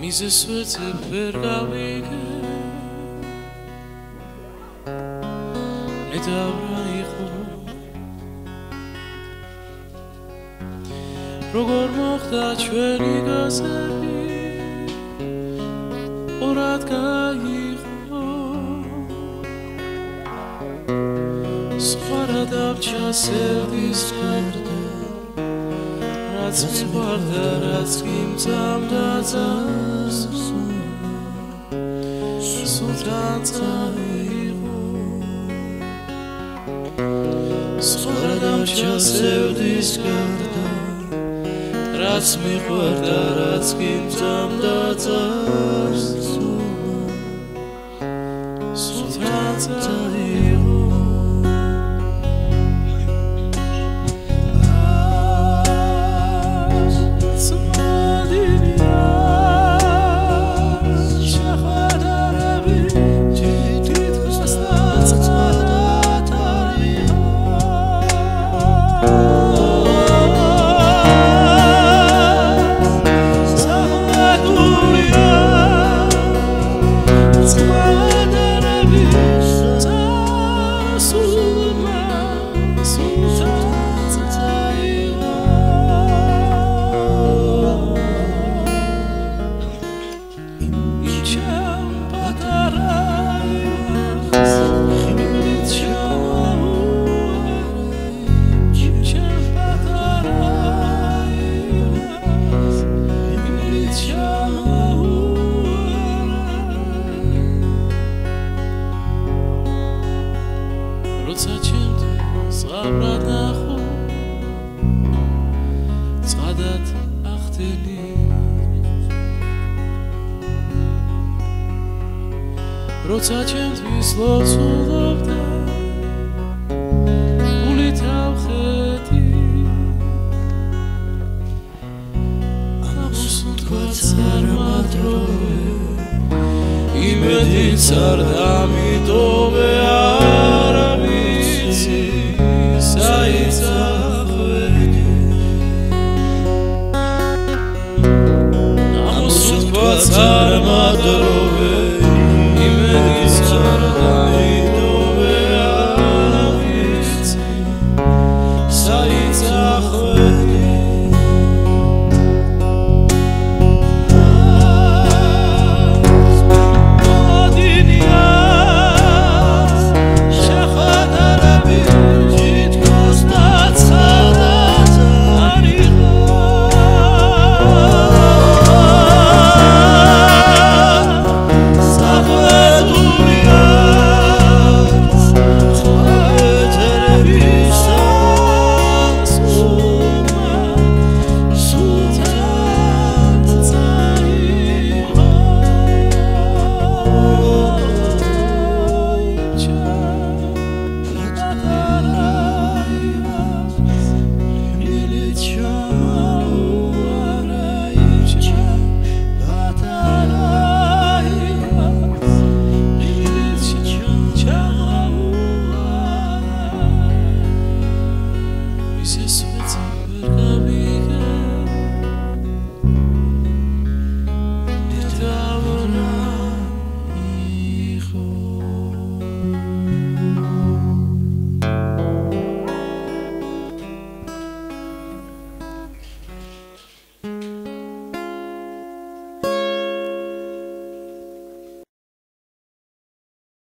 მიზეს ვეცებ ვერ გავიგე. მე დავრა იყო. როგორ მოხდა ჩვენი გასები ორად გაიღო. სხვა რა დავჩა სევდის ხერდა რაც მიყვარდა რაც გიმწამდა ძას სულთან წაიღო. სხვა რა დავჩა სევდის ხერდა რაც მიყვარდა რაც გიმწამდა ძას სულთან წაიღო როცა ჩემთვის ლოცულობდა გული თავხედი ამოსუნთქვაც არ მადროვე იმედიც არ დამიტოვე. არა Oh.